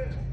Yeah.